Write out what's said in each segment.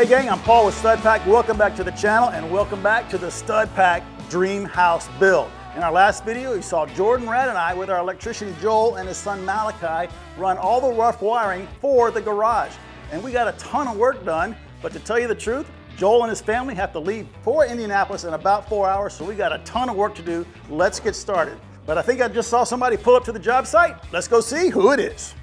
Hey gang, I'm Paul with Stud Pack. Welcome back to the channel and welcome back to the Stud Pack Dream House Build. In our last video, you saw Jordan Rad and I with our electrician Joel and his son Malachi run all the rough wiring for the garage. And we got a ton of work done, but to tell you the truth, Joel and his family have to leave for Indianapolis in about four hours, so we got a ton of work to do. Let's get started. But I think I just saw somebody pull up to the job site. Let's go see who it is.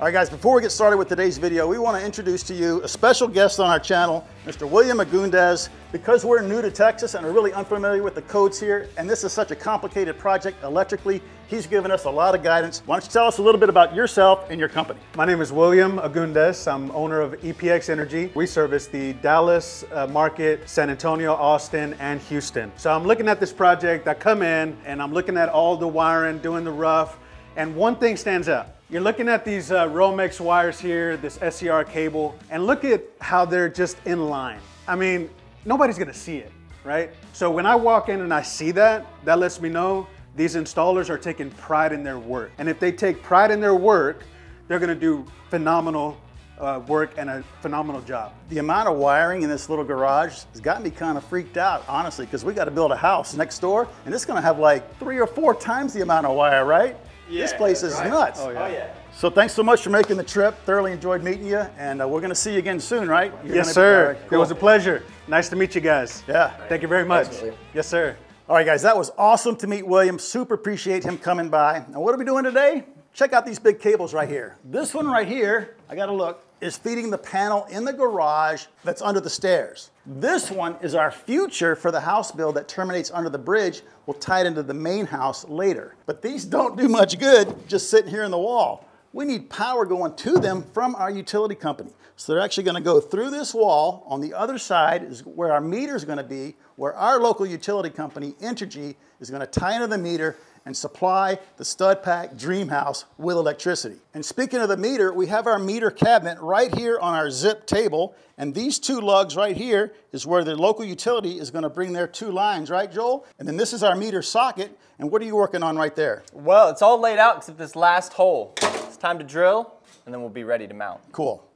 All right, guys, before we get started with today's video, we want to introduce to you a special guest on our channel, Mr. William Agundez. Because we're new to Texas and are really unfamiliar with the codes here, and this is such a complicated project electrically, he's given us a lot of guidance. Why don't you tell us a little bit about yourself and your company? My name is William Agundez. I'm owner of EPX Energy. We service the Dallas uh, market, San Antonio, Austin, and Houston. So I'm looking at this project. I come in and I'm looking at all the wiring, doing the rough, and one thing stands out you're looking at these uh, Romex wires here, this SER cable, and look at how they're just in line. I mean, nobody's gonna see it, right? So when I walk in and I see that, that lets me know these installers are taking pride in their work. And if they take pride in their work, they're gonna do phenomenal uh, work and a phenomenal job. The amount of wiring in this little garage has got me kind of freaked out, honestly, because we got to build a house next door, and it's to have like three or four times the amount of wire, right? Yeah, this place is right. nuts. Oh yeah. oh yeah. So thanks so much for making the trip. Thoroughly enjoyed meeting you, and uh, we're going to see you again soon, right? You're yes, sir. Be, cool. It was a pleasure. Nice to meet you guys. Yeah. Thank you very much. Thanks, yes, sir. All right, guys, that was awesome to meet William. Super appreciate him coming by. Now, what are we doing today? Check out these big cables right here. This one right here, I got to look, is feeding the panel in the garage that's under the stairs. This one is our future for the house build that terminates under the bridge. We'll tie it into the main house later. But these don't do much good just sitting here in the wall. We need power going to them from our utility company. So they're actually gonna go through this wall. On the other side is where our meter is gonna be, where our local utility company, Entergy, is gonna tie into the meter and supply the Stud Pack Dream House with electricity. And speaking of the meter, we have our meter cabinet right here on our zip table. And these two lugs right here is where the local utility is gonna bring their two lines, right, Joel? And then this is our meter socket. And what are you working on right there? Well, it's all laid out except this last hole. It's time to drill, and then we'll be ready to mount. Cool.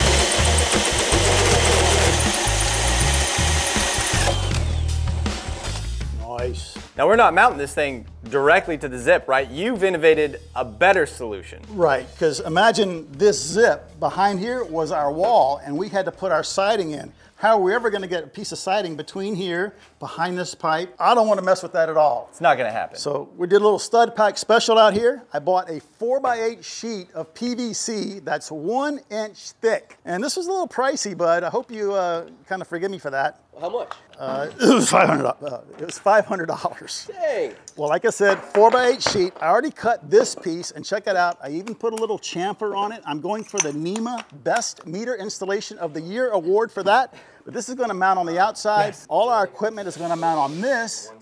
Nice. Now we're not mounting this thing directly to the zip, right? You've innovated a better solution. Right, because imagine this zip behind here was our wall and we had to put our siding in. How are we ever gonna get a piece of siding between here, behind this pipe? I don't wanna mess with that at all. It's not gonna happen. So we did a little stud pack special out here. I bought a four by eight sheet of PVC that's one inch thick. And this was a little pricey, bud. I hope you uh, kind of forgive me for that. How much? Uh, it was five hundred. Uh, it was five hundred dollars. Dang. Well, like I said, four by eight sheet. I already cut this piece, and check it out. I even put a little chamfer on it. I'm going for the NEMA Best Meter Installation of the Year award for that. But this is going to mount on the outside. Yes. All our equipment is going to mount on this.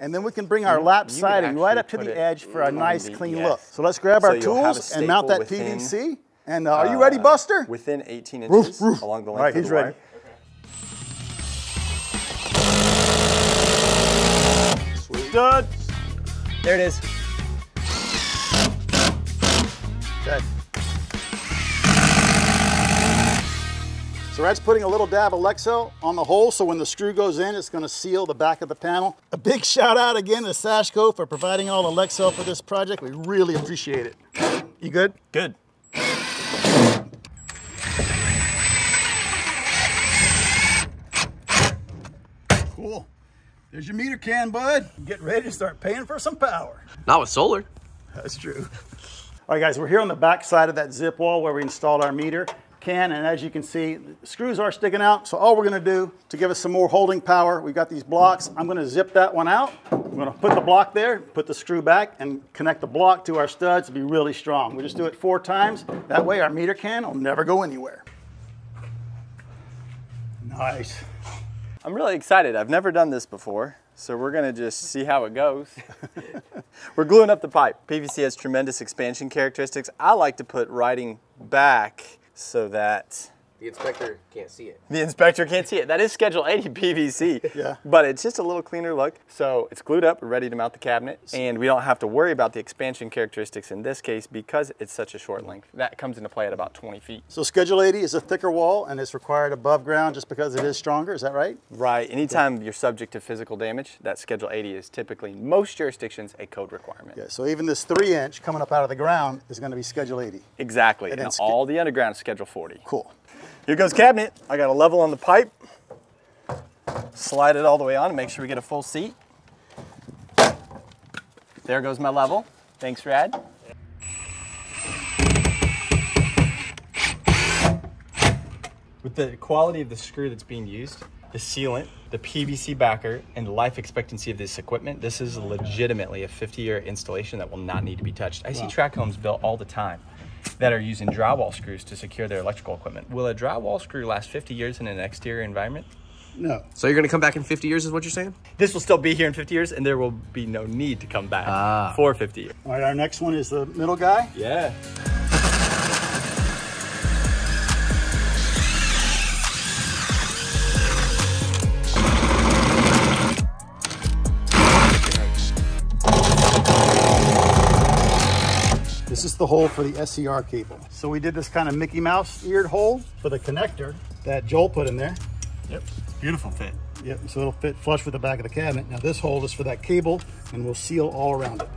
And then we can bring our lap you siding right up to the edge for a nice the, clean yes. look. So let's grab so our tools and mount that within, PVC. And uh, are you ready, Buster? Within 18 inches roof, roof. along the length All right, of he's the ready. Stud. There it is. Okay. So Red's putting a little dab of Lexel on the hole so when the screw goes in, it's gonna seal the back of the panel. A big shout out again to Sashco for providing all the Lexel for this project. We really appreciate it. You good? Good. Cool. There's your meter can, bud. Get ready to start paying for some power. Not with solar. That's true. All right, guys, we're here on the back side of that zip wall where we installed our meter can, and as you can see, the screws are sticking out. So all we're gonna do to give us some more holding power, we've got these blocks. I'm gonna zip that one out. I'm gonna put the block there, put the screw back, and connect the block to our studs to be really strong. We just do it four times. That way our meter can will never go anywhere. Nice. I'm really excited. I've never done this before, so we're gonna just see how it goes. we're gluing up the pipe. PVC has tremendous expansion characteristics. I like to put writing back so that The inspector can't see it. The inspector can't see it. That is Schedule 80 PVC. Yeah. But it's just a little cleaner look. So it's glued up, ready to mount the cabinet. And we don't have to worry about the expansion characteristics in this case because it's such a short length. That comes into play at about 20 feet. So Schedule 80 is a thicker wall and it's required above ground just because it is stronger. Is that right? Right. Anytime you're subject to physical damage, that Schedule 80 is typically, in most jurisdictions, a code requirement. Yeah. So even this three inch coming up out of the ground is going to be Schedule 80. Exactly. And And, all the underground is Schedule 40. Cool. Here goes cabinet. I got a level on the pipe. Slide it all the way on and make sure we get a full seat. There goes my level. Thanks, Rad. With the quality of the screw that's being used, the sealant, the PVC backer, and the life expectancy of this equipment, this is legitimately a 50-year installation that will not need to be touched. I see track homes built all the time that are using drywall screws to secure their electrical equipment. Will a drywall screw last 50 years in an exterior environment? No. So you're gonna come back in 50 years, is what you're saying? This will still be here in 50 years, and there will be no need to come back Ah. for 50 years. All right. Our next one is the middle guy. Yeah. Is the hole for the SER cable. So we did this kind of Mickey Mouse eared hole for the connector that Joel put in there. Yep. Beautiful fit. Yep, so it'll fit flush with the back of the cabinet. Now this hole is for that cable and we'll seal all around it.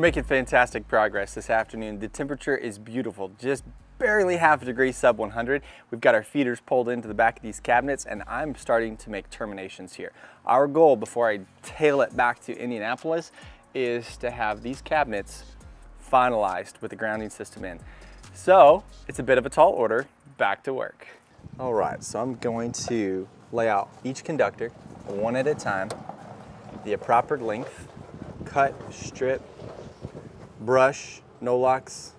We're making fantastic progress this afternoon. The temperature is beautiful, just barely half a degree sub 100. We've got our feeders pulled into the back of these cabinets and I'm starting to make terminations here. Our goal before I tail it back to Indianapolis is to have these cabinets finalized with the grounding system in. So it's a bit of a tall order, back to work. All right, so I'm going to lay out each conductor one at a time, the proper length, cut, strip, brush, Noalox,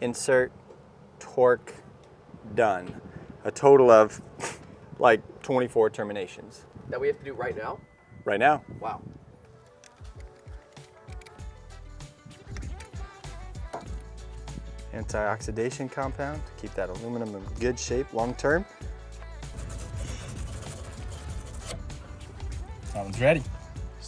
insert, torque, done. A total of like 24 terminations That we have to do right now? right now. Wow. Anti-oxidation compound to keep that aluminum in good shape long term. That one's ready.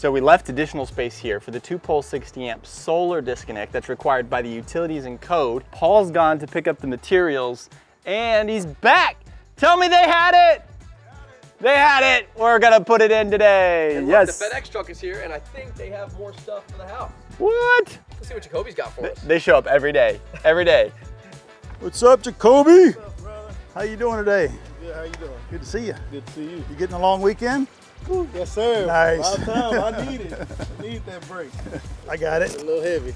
So we left additional space here for the two pole 60 amp solar disconnect that's required by the utilities and code. Paul's gone to pick up the materials and he's back. Tell me they had it. They had it. We're gonna put it in today. And look, yes. the FedEx truck is here, and I think they have more stuff for the house. What? Let's see what Jacoby's got for us. They show up every day. Every day. What's up, Jacoby? How you doing today? Good, how you doing? Good to see you. Good to see you. You getting a long weekend? Yes, sir. Nice. About time. I need it. I need that break. I got it. A little heavy.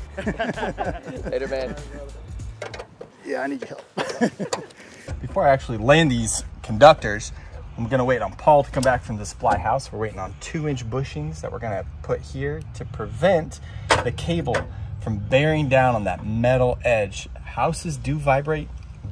Later, man. Yeah, I need your help. Before I actually land these conductors, I'm gonna wait on Paul to come back from the supply house. We're waiting on two inch bushings that we're gonna put here to prevent the cable from bearing down on that metal edge. Houses do vibrate,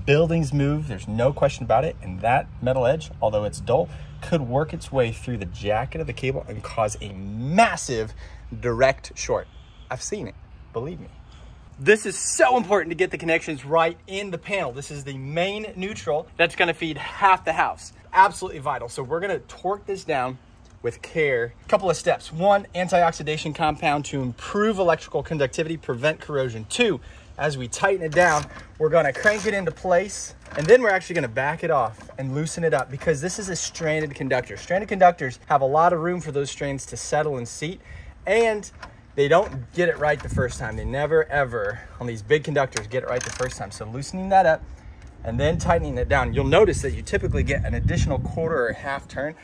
buildings move, there's no question about it. And that metal edge, although it's dull, could work its way through the jacket of the cable and cause a massive direct short. I've seen it, believe me. This is so important to get the connections right in the panel. This is the main neutral that's gonna feed half the house. Absolutely vital. So we're gonna torque this down with care. A couple of steps. One, antioxidation compound to improve electrical conductivity, prevent corrosion. Two, as we tighten it down, we're gonna crank it into place and then we're actually gonna back it off and loosen it up because this is a stranded conductor. Stranded conductors have a lot of room for those strands to settle and seat and they don't get it right the first time. They never ever, on these big conductors, get it right the first time. So loosening that up and then tightening it down, you'll notice that you typically get an additional quarter or half turn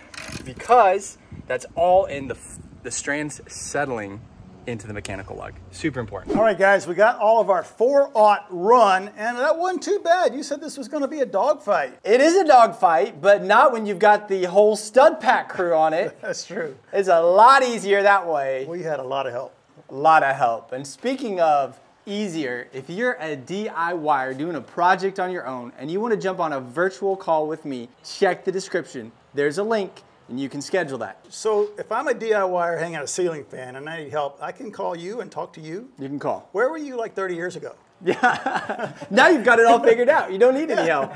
because that's all in the, the strands settling into the mechanical lug. Super important. All right, guys, we got all of our four aught run, and that wasn't too bad. You said this was going to be a dogfight. It is a dogfight, but not when you've got the whole stud pack crew on it. That's true. It's a lot easier that way. We had a lot of help. A lot of help. And speaking of easier, if you're a DIYer doing a project on your own and you want to jump on a virtual call with me, check the description. There's a link and you can schedule that. So if I'm a DIYer hanging out a ceiling fan and I need help, I can call you and talk to you. You can call. Where were you like 30 years ago? Yeah. now you've got it all figured out. You don't need any help.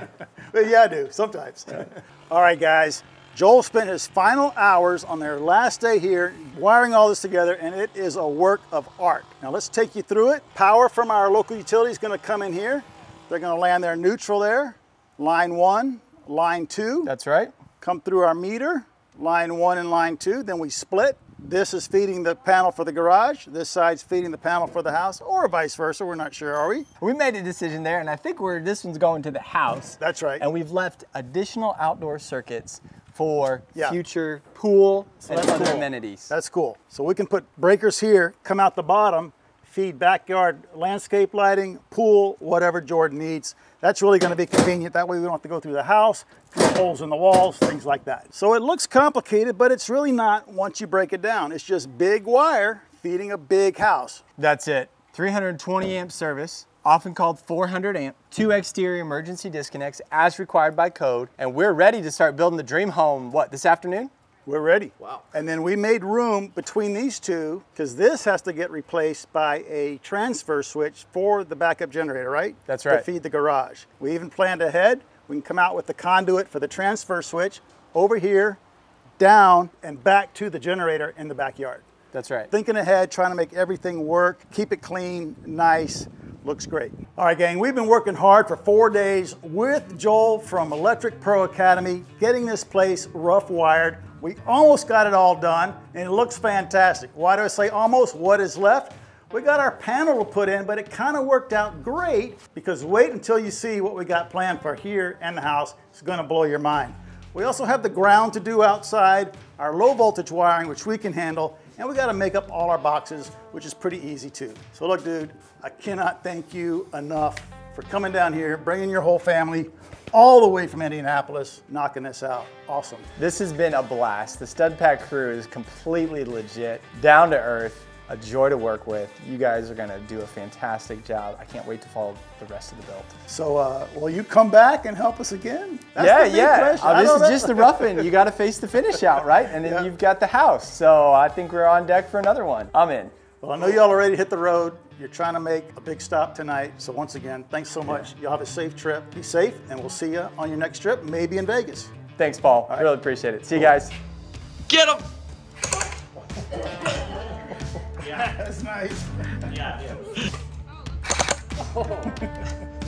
Well, yeah, I do, sometimes. all right, guys. Joel spent his final hours on their last day here wiring all this together, and it is a work of art. Now let's take you through it. Power from our local utility is gonna come in here. They're gonna land their neutral there. Line one, line two. That's right. come through our meter, line one and line two, then we split. This is feeding the panel for the garage. This side's feeding the panel for the house, or vice versa. We're not sure, are we? We made a decision there, and I think we're this one's going to the house. That's right. And we've left additional outdoor circuits for Yeah. future pool and other cool. amenities. That's cool. So we can put breakers here, come out the bottom, feed backyard landscape lighting, pool, whatever Jordan needs. That's really gonna be convenient. That way we don't have to go through the house, through holes in the walls, things like that. So it looks complicated, but it's really not once you break it down. It's just big wire feeding a big house. That's it. 320 amp service, often called 400 amp, two exterior emergency disconnects as required by code, and we're ready to start building the dream home, what, this afternoon? We're ready. Wow. And then we made room between these two because this has to get replaced by a transfer switch for the backup generator, right? That's right. To feed the garage. We even planned ahead. We can come out with the conduit for the transfer switch over here, down, and back to the generator in the backyard. That's right. Thinking ahead, trying to make everything work, keep it clean, nice, looks great. All right, gang, we've been working hard for four days with Joel from Electric Pro Academy, getting this place rough wired. We almost got it all done, and it looks fantastic. Why do I say almost? What is left? We got our panel to put in, but it kind of worked out great because wait until you see what we got planned for here and the house. It's gonna blow your mind. We also have the ground to do outside, our low voltage wiring, which we can handle, and we gotta make up all our boxes, which is pretty easy too. So look, dude, I cannot thank you enough for coming down here, bringing your whole family all the way from Indianapolis, knocking this out. Awesome. This has been a blast. The Stud Pack crew is completely legit, down to earth, a joy to work with. You guys are gonna do a fantastic job. I can't wait to follow the rest of the build. So uh, will you come back and help us again? That's yeah, the big yeah. question. Uh, this is just the roughing. You got to face the finish out, right? And then Yeah. you've got the house. So I think we're on deck for another one. I'm in. Well, I know y'all are ready to hit the road. You're trying to make a big stop tonight. So once again, thanks so much. Y'all have a safe trip. Be safe, and we'll see you on your next trip, maybe in Vegas. Thanks, Paul. I really appreciate it. See you guys. Get him! Yeah, that's nice.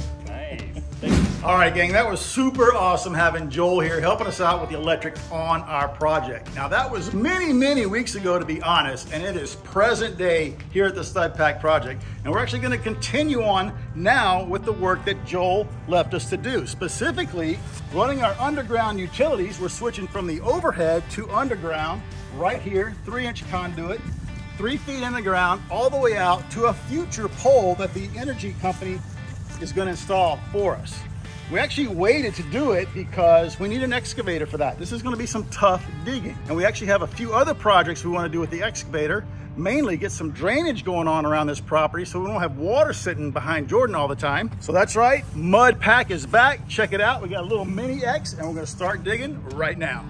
All right, gang, that was super awesome having Joel here helping us out with the electric on our project. Now, that was many, many weeks ago, to be honest, and it is present day here at the Stud Pack project. And we're actually going to continue on now with the work that Joel left us to do. Specifically, running our underground utilities, we're switching from the overhead to underground right here, three inch conduit, three feet in the ground, all the way out to a future pole that the energy company is going to install for us. We actually waited to do it because we need an excavator for that. This is going to be some tough digging. And we actually have a few other projects we want to do with the excavator, mainly get some drainage going on around this property so we don't have water sitting behind Jordan all the time. So that's right, Mud Pack is back. Check it out. We got a little mini X and we're to start digging right now.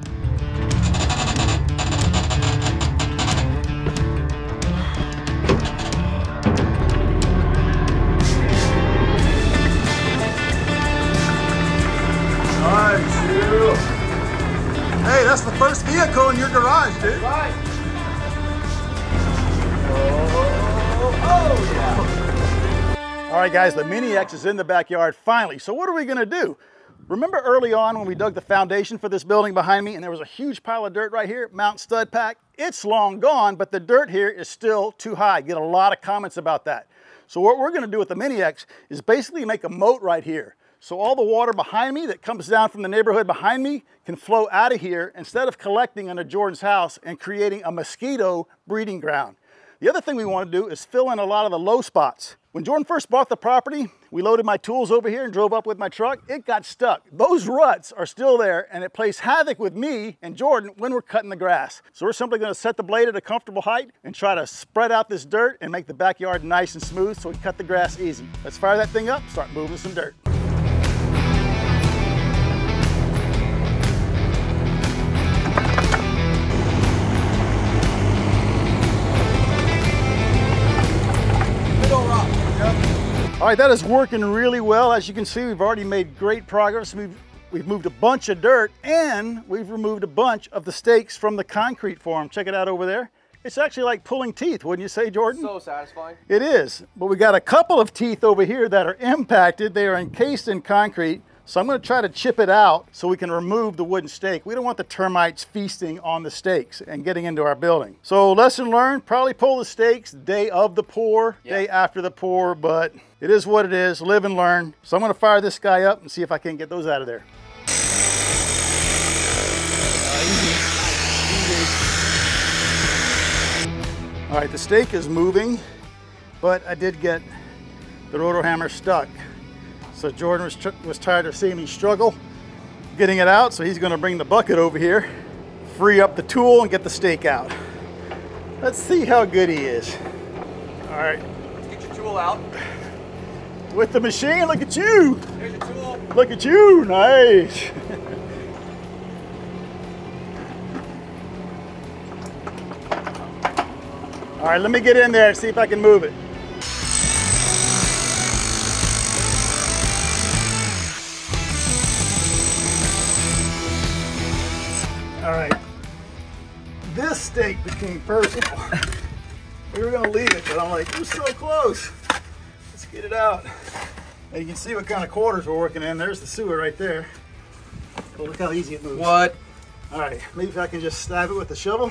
All right, guys, the Mini X is in the backyard finally. So what are we gonna do? Remember early on when we dug the foundation for this building behind me and there was a huge pile of dirt right here, Mount Stud Pack? It's long gone, but the dirt here is still too high. Get a lot of comments about that. So what we're gonna do with the Mini X is basically make a moat right here. So all the water behind me that comes down from the neighborhood behind me can flow out of here instead of collecting under Jordan's house and creating a mosquito breeding ground. The other thing we want to do is fill in a lot of the low spots. When Jordan first bought the property, we loaded my tools over here and drove up with my truck. It got stuck. Those ruts are still there and it plays havoc with me and Jordan when we're cutting the grass. So we're simply gonna set the blade at a comfortable height and try to spread out this dirt and make the backyard nice and smooth so we cut the grass easy. Let's fire that thing up, start moving some dirt. All right, that is working really well. As you can see, we've already made great progress. We've, we've moved a bunch of dirt and we've removed a bunch of the stakes from the concrete form. Check it out over there. It's actually like pulling teeth, wouldn't you say, Jordan? So satisfying. It is, but we got a couple of teeth over here that are impacted. They are encased in concrete. So I'm gonna try to chip it out so we can remove the wooden stake. We don't want the termites feasting on the stakes and getting into our building. So lesson learned, probably pull the stakes day of the pour, Yeah. day after the pour, but it is what it is, live and learn. So I'm gonna fire this guy up and see if I can get those out of there. All right, the stake is moving, but I did get the rotor hammer stuck. So Jordan was, was tired of seeing me struggle getting it out, so he's gonna bring the bucket over here, free up the tool and get the stake out. Let's see how good he is. All right, Get your tool out. with the machine, look at you. Here's your tool. Look at you, nice. All right, let me get in there and see if I can move it. All right, this stake became personal. we were gonna leave it, but I'm like, we're so close. Let's get it out. And you can see what kind of quarters we're working in. There's the sewer right there. Oh, look how easy it moves. What? All right, maybe if I can just stab it with the shovel.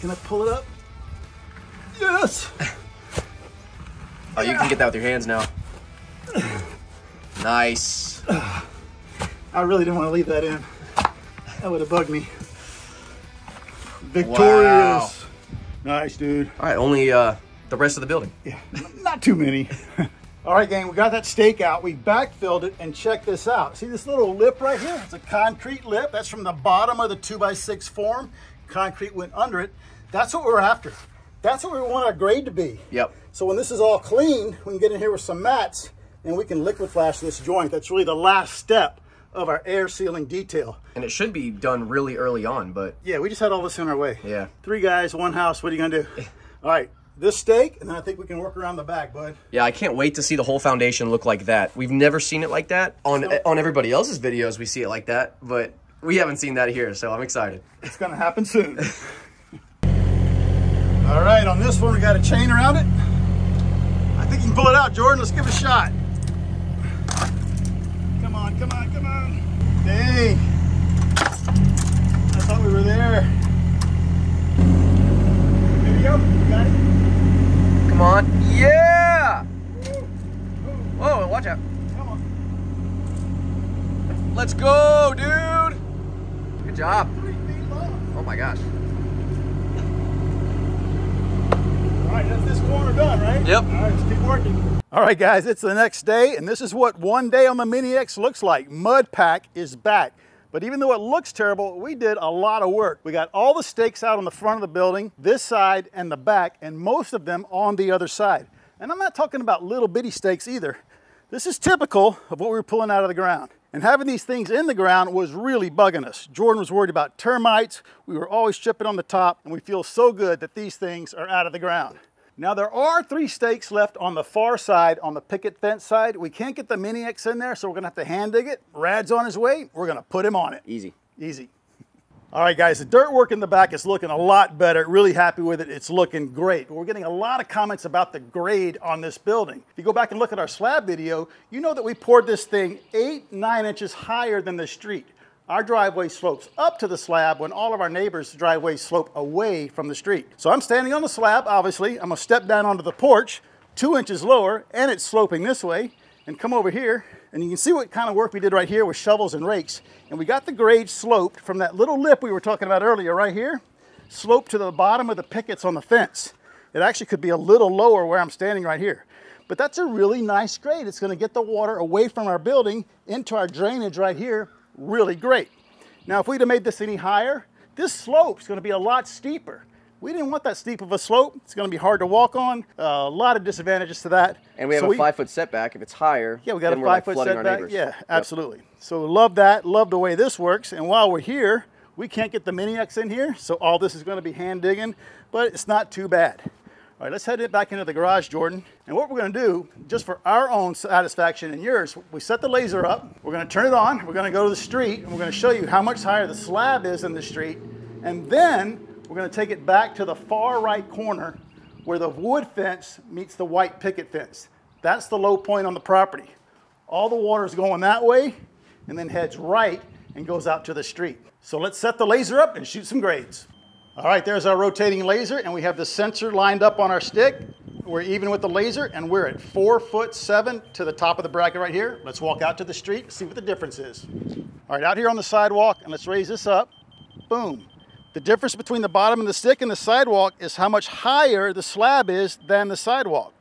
Can I pull it up? Yes! Oh, you can get that with your hands now. Nice. I really didn't want to leave that in. That would have bugged me. Victorious. Nice, dude. All right, only uh, the rest of the building. Yeah, not too many. All right, gang, we got that stake out. We backfilled it and check this out. See this little lip right here? It's a concrete lip. That's from the bottom of the two by six form. Concrete went under it. That's what we're after. That's what we want our grade to be. Yep. So when this is all clean, we can get in here with some mats and we can liquid flash this joint. That's really the last step of our air sealing detail. And it should be done really early on, but Yeah, we just had all this in our way. Yeah. Three guys, one house. What are you gonna do? All right, this stake, and then I think we can work around the back, bud. yeah, I can't wait to see the whole foundation look like that. We've never seen it like that on on everybody else's videos. We see it like that, but we haven't seen that here, so I'm excited. It's gonna happen soon. All right, on this one, we got a chain around it. I think you can pull it out, Jordan. Let's give it a shot. Come on, come on, come on. Dang. I thought we were there. Here we go. You got it? Come on. Yeah! Whoa, watch out. Come on. Let's go, dude! Good job. Three feet long. Oh my gosh. All right, that's this corner done, right? Yep. All right, let's keep working. All right, guys, it's the next day, and this is what one day on the Mini X looks like. Mud Pack is back. But even though it looks terrible, we did a lot of work. We got all the stakes out on the front of the building, this side and the back, and most of them on the other side. And I'm not talking about little bitty stakes either. This is typical of what we were pulling out of the ground. And having these things in the ground was really bugging us. Jordan was worried about termites. We were always chipping on the top, and we feel so good that these things are out of the ground. Now there are three stakes left on the far side, on the picket fence side. We can't get the Mini X in there, so we're gonna have to hand dig it. Rad's on his way. We're gonna put him on it. Easy. Easy. All right, guys, the dirt work in the back is looking a lot better. Really happy with it. It's looking great. We're getting a lot of comments about the grade on this building. If you go back and look at our slab video, you know that we poured this thing eight, nine inches higher than the street. Our driveway slopes up to the slab when all of our neighbors' driveways slope away from the street. So I'm standing on the slab, obviously. I'm gonna step down onto the porch, two inches lower, and it's sloping this way, and come over here, and you can see what kind of work we did right here with shovels and rakes. And we got the grade sloped from that little lip we were talking about earlier right here, sloped to the bottom of the pickets on the fence. It actually could be a little lower where I'm standing right here. But that's a really nice grade. It's gonna get the water away from our building into our drainage right here. Really great. Now, if we'd have made this any higher, this slope's gonna be a lot steeper. We didn't want that steep of a slope. It's gonna be hard to walk on. Uh, a lot of disadvantages to that. And we have So a five foot setback. If it's higher, yeah, we got a we're, like, five foot setback. Yeah, Yep. absolutely. So love that. Love the way this works. And while we're here, we can't get the mini X in here, so all this is going to be hand digging, but it's not too bad. All right, let's head it back into the garage, Jordan. And what we're going to do, just for our own satisfaction and yours, we set the laser up. We're going to turn it on. We're going to go to the street, and we're going to show you how much higher the slab is in the street. And then we're going to take it back to the far right corner where the wood fence meets the white picket fence. That's the low point on the property. All the water is going that way and then heads right and goes out to the street. So let's set the laser up and shoot some grades. All right, there's our rotating laser and we have the sensor lined up on our stick. We're even with the laser and we're at four foot seven to the top of the bracket right here. Let's walk out to the street and see what the difference is. All right, out here on the sidewalk and let's raise this up. Boom. The difference between the bottom of the stick and the sidewalk is how much higher the slab is than the sidewalk.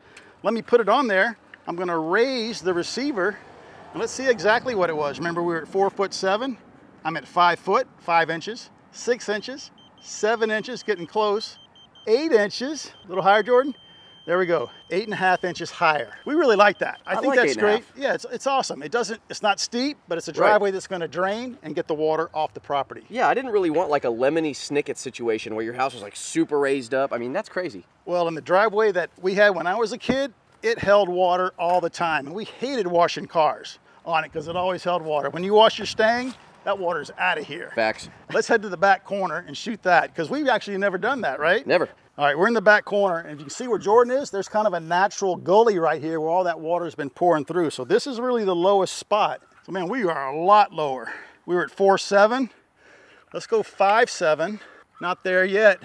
Let me put it on there. I'm gonna raise the receiver and let's see exactly what it was. Remember we were at four foot seven. I'm at five foot, five inches, six inches, seven inches, getting close, eight inches, a little higher, Jordan. There we go, eight and a half inches higher. We really like that. I, I think like that's eight and a great. Yeah, it's, it's awesome. It doesn't, it's not steep, but it's a driveway that's gonna drain and get the water off the property. Yeah, I didn't really want like a lemony snicket situation where your house was like super raised up. I mean, that's crazy. Well, in the driveway that we had when I was a kid, it held water all the time. And we hated washing cars on it because it always held water. When you wash your Stang, that water's out of here. Facts. Let's head to the back corner and shoot that because we've actually never done that, right? Never. All right, we're in the back corner, and if you can see where Jordan is, there's kind of a natural gully right here where all that water has been pouring through. So this is really the lowest spot. So man, we are a lot lower. We were at four seven. Let's go five seven. Not there yet.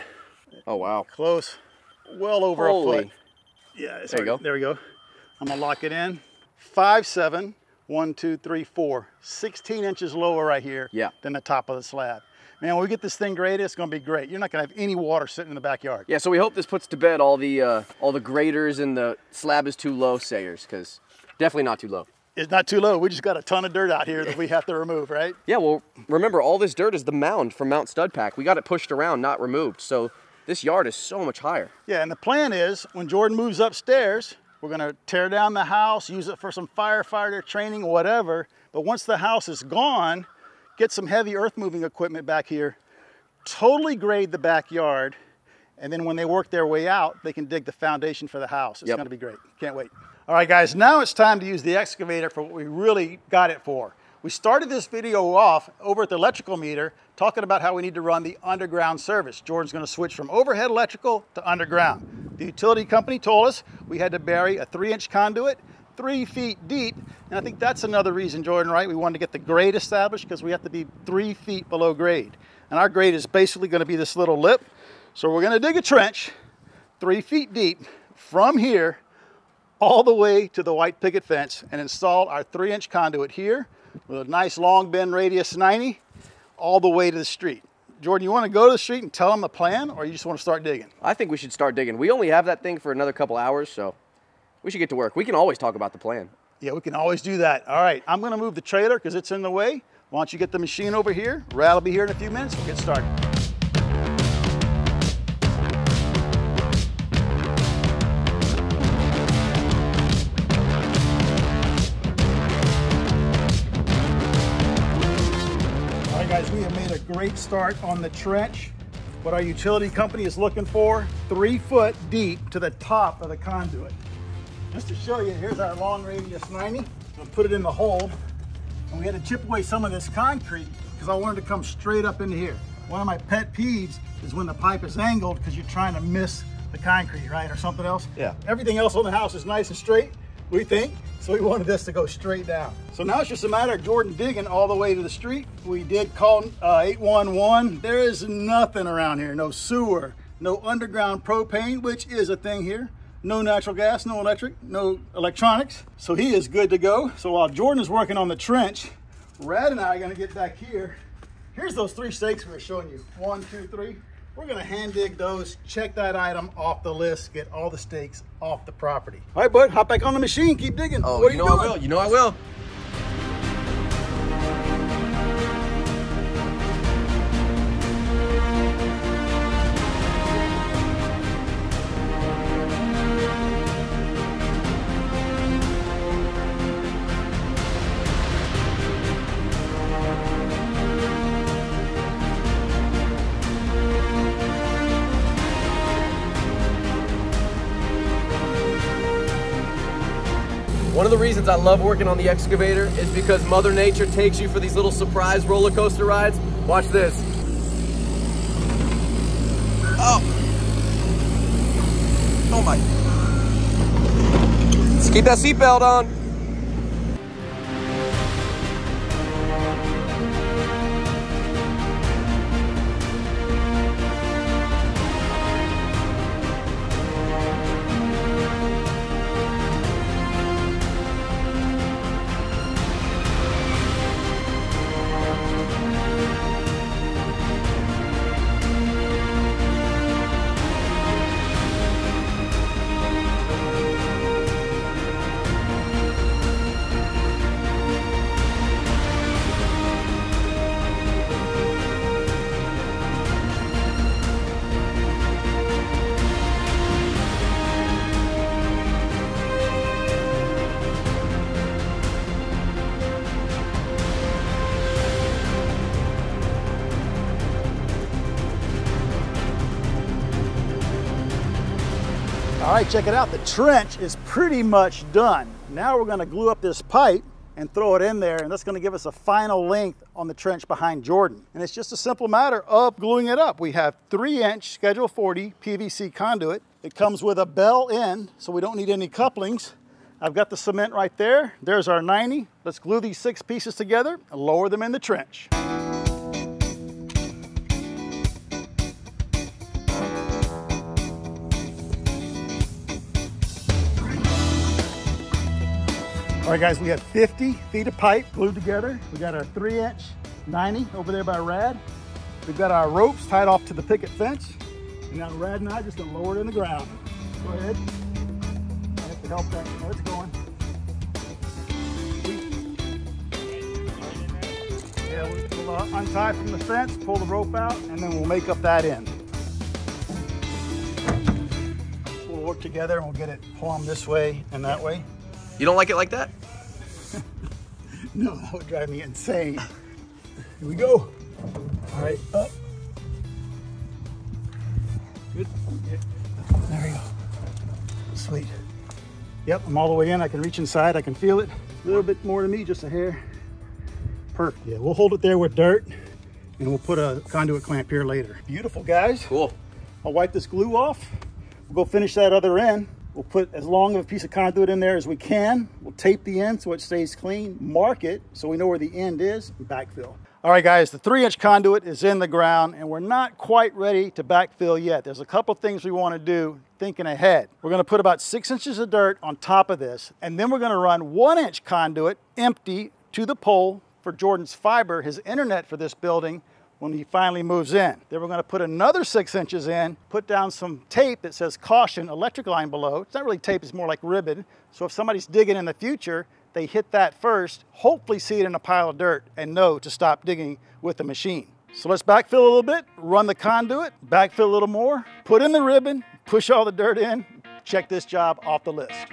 Oh wow. Close. Well over a Holy. foot. Yeah, There you go. There we go. I'm gonna lock it in. Five seven. One, two, three, four. 16 inches lower right here Yeah. than the top of the slab. Man, when we get this thing graded, it's gonna be great. You're not gonna have any water sitting in the backyard. Yeah, so we hope this puts to bed all the uh, all the graders and the slab is too low sayers, because definitely not too low. It's not too low. We just got a ton of dirt out here that we have to remove, right? Yeah, well, remember all this dirt is the mound from Mount Studpack. We got it pushed around, not removed. So this yard is so much higher. Yeah, and the plan is when Jordan moves upstairs, we're gonna tear down the house, use it for some firefighter training, whatever. But once the house is gone, get some heavy earth moving equipment back here, totally grade the backyard, and then when they work their way out, they can dig the foundation for the house. It's Yep. gonna be great. Can't wait. All right, guys, now it's time to use the excavator for what we really got it for. We started this video off over at the electrical meter talking about how we need to run the underground service. Jordan's gonna switch from overhead electrical to underground. The utility company told us we had to bury a three inch conduit three feet deep. And I think that's another reason, Jordan, right? We wanted to get the grade established because we have to be three feet below grade. And our grade is basically gonna be this little lip. So we're gonna dig a trench three feet deep from here all the way to the white picket fence and install our three inch conduit here with a nice long bend radius 90 all the way to the street. Jordan, you want to go to the street and tell them the plan or you just want to start digging? I think we should start digging. We only have that thing for another couple hours, so we should get to work. We can always talk about the plan. Yeah, we can always do that. All right, I'm going to move the trailer because it's in the way. Why don't you get the machine over here? Rad will be here in a few minutes. We'll get started. Guys, we have made a great start on the trench. What our utility company is looking for, three foot deep to the top of the conduit. Just to show you, here's our long radius 90. We'll put it in the hole. And we had to chip away some of this concrete because I wanted to come straight up into here. One of my pet peeves is when the pipe is angled because you're trying to miss the concrete, right? Or something else. Yeah. Everything else on the house is nice and straight, we think. So we wanted this to go straight down. So now it's just a matter of Jordan digging all the way to the street. We did call uh, 811. There is nothing around here. No sewer, no underground propane, which is a thing here. No natural gas, no electric, no electronics. So he is good to go. So while Jordan is working on the trench, Rad and I are gonna get back here. Here's those three stakes we were showing you. One, two, three. We're gonna hand dig those, check that item off the list, get all the stakes off the property. All right, bud, hop back on the machine, keep digging. Oh, what you are know you I will. You know I will. Of the reasons I love working on the excavator is because Mother Nature takes you for these little surprise roller coaster rides. Watch this. Oh. Oh my. Let's keep that seatbelt on. Right, check it out. The trench is pretty much done. Now we're gonna glue up this pipe and throw it in there, and that's gonna give us a final length on the trench behind Jordan. And it's just a simple matter of gluing it up. We have three inch Schedule 40 PVC conduit. It comes with a bell end, so we don't need any couplings. I've got the cement right there. There's our 90. Let's glue these six pieces together and lower them in the trench. All right, guys, we have 50 feet of pipe glued together. We got our three inch 90 over there by Rad. We've got our ropes tied off to the picket fence. And now Rad and I just gonna lower it in the ground. Go ahead. I have to help that. Oh, it's going. Yeah, we'll, uh, untie from the fence, pull the rope out, and then we'll make up that end. We'll work together and we'll get it plumbed this way and that way. You don't like it like that? No, that would drive me insane. Here we go. All right, up. Good. Yeah. There we go. Sweet. Yep, I'm all the way in. I can reach inside. I can feel it. A little bit more to me, just a hair. Perfect. Yeah, we'll hold it there with dirt and we'll put a conduit clamp here later. Beautiful, guys. Cool. I'll wipe this glue off. We'll go finish that other end. We'll put as long of a piece of conduit in there as we can. We'll tape the end so it stays clean, mark it so we know where the end is, and backfill. All right, guys, the three inch conduit is in the ground and we're not quite ready to backfill yet. There's a couple things we wanna do thinking ahead. We're gonna put about six inches of dirt on top of this, and then we're gonna run one inch conduit empty to the pole for Jordan's fiber, his internet for this building, when he finally moves in. Then we're gonna put another six inches in, put down some tape that says caution, electric line below. It's not really tape, it's more like ribbon. So if somebody's digging in the future, they hit that first, hopefully see it in a pile of dirt and know to stop digging with the machine. So let's backfill a little bit, run the conduit, backfill a little more, put in the ribbon, push all the dirt in, check this job off the list.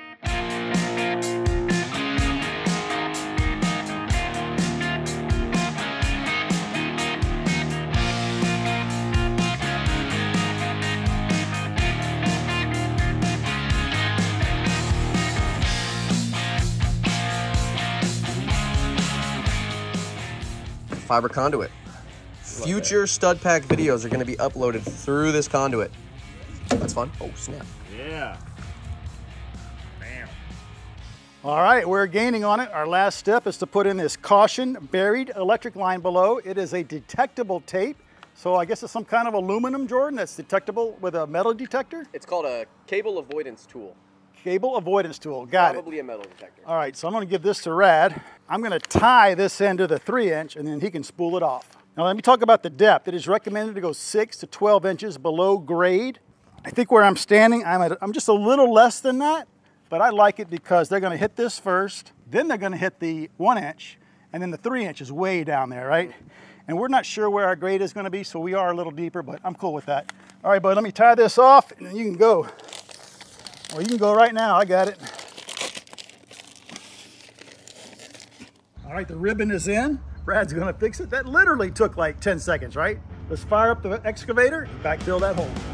Fiber conduit. Future stud pack videos are going to be uploaded through this conduit. That's fun. Oh, snap. Yeah. Bam. All right, we're gaining on it. Our last step is to put in this caution buried electric line below. It is a detectable tape. So I guess it's some kind of aluminum, Jordan, that's detectable with a metal detector. It's called a cable avoidance tool. Cable avoidance tool, got it. Probably a metal detector. All right, so I'm gonna give this to Rad. I'm gonna tie this end to the three inch and then he can spool it off. Now let me talk about the depth. It is recommended to go six to 12 inches below grade. I think where I'm standing, I'm, at, I'm just a little less than that, but I like it because they're gonna hit this first, then they're gonna hit the one inch, and then the three inch is way down there, right? And we're not sure where our grade is gonna be, so we are a little deeper, but I'm cool with that. All right, bud, let me tie this off and then you can go. Or you can go right now, I got it. All right, the ribbon is in. Rad's gonna fix it. That literally took like 10 seconds, right? Let's fire up the excavator backfill that hole.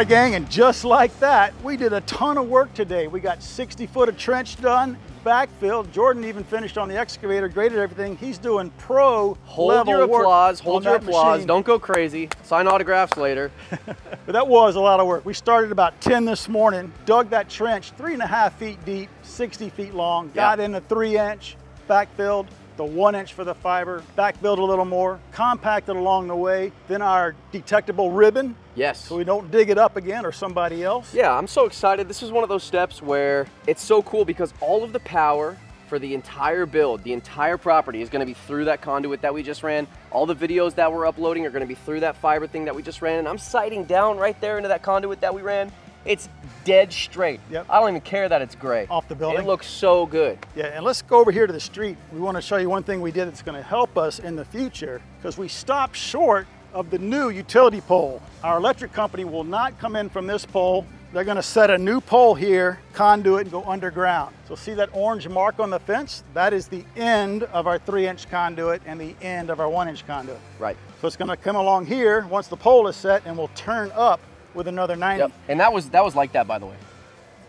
Right, gang, and just like that, we did a ton of work today. We got 60 foot of trench done, backfilled. Jordan even finished on the excavator, graded everything. He's doing pro Hold level your applause. Hold your applause. machine. Don't go crazy. Sign autographs later. But that was a lot of work. We started about 10 this morning, dug that trench three and a half feet deep, 60 feet long, got Yeah. in a three inch, backfilled, the one inch for the fiber, back build a little more, compact it along the way, then our detectable ribbon, Yes. so we don't dig it up again or somebody else. Yeah, I'm so excited. This is one of those steps where it's so cool because all of the power for the entire build, the entire property is going to be through that conduit that we just ran. All the videos that we're uploading are going to be through that fiber thing that we just ran. And I'm sighting down right there into that conduit that we ran. It's dead straight. Yep. I don't even care that it's gray. Off the building? It looks so good. Yeah, and let's go over here to the street. We want to show you one thing we did that's going to help us in the future because we stopped short of the new utility pole. Our electric company will not come in from this pole. They're going to set a new pole here, conduit, and go underground. So see that orange mark on the fence? That is the end of our three inch conduit and the end of our one inch conduit. Right. So it's going to come along here once the pole is set and we'll turn up with another 90. Yep. And that was that was like that by the way.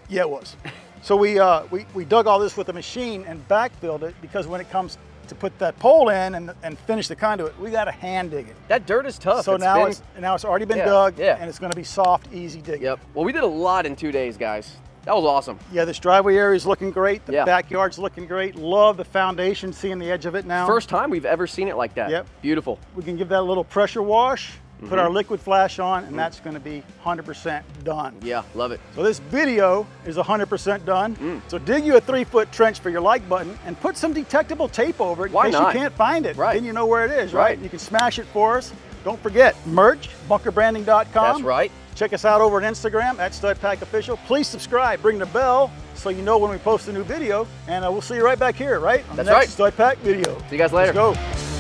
Yeah, it was. So we, uh, we, we dug all this with a machine and backfilled it because when it comes to put that pole in and, and finish the conduit, we got to hand dig it. That dirt is tough. So now been- it's now it's already been Yeah, dug yeah. and it's going to be soft, easy digging. Yep. Well, we did a lot in two days, guys. That was awesome. Yeah, this driveway area is looking great. The Yeah. backyard's looking great. Love the foundation, seeing the edge of it now. First time we've ever seen it like that. Yep. Beautiful. we can give that a little pressure wash, put Mm-hmm. our liquid flash on, and that's going to be 100% done. Yeah, love it. So this video is 100% done. Mm. So dig you a three foot trench for your like button and put some detectable tape over it in Why case not? you can't find it. Right. Then you know where it is, right? Right. You can smash it for us. Don't forget, merch, bunkerbranding.com. That's right. Check us out over on Instagram at StudPack Official. Please subscribe, ring the bell so you know when we post a new video. And uh, we'll see you right back here, right? On That's the next right. StudPack video. See you guys later. Let's go.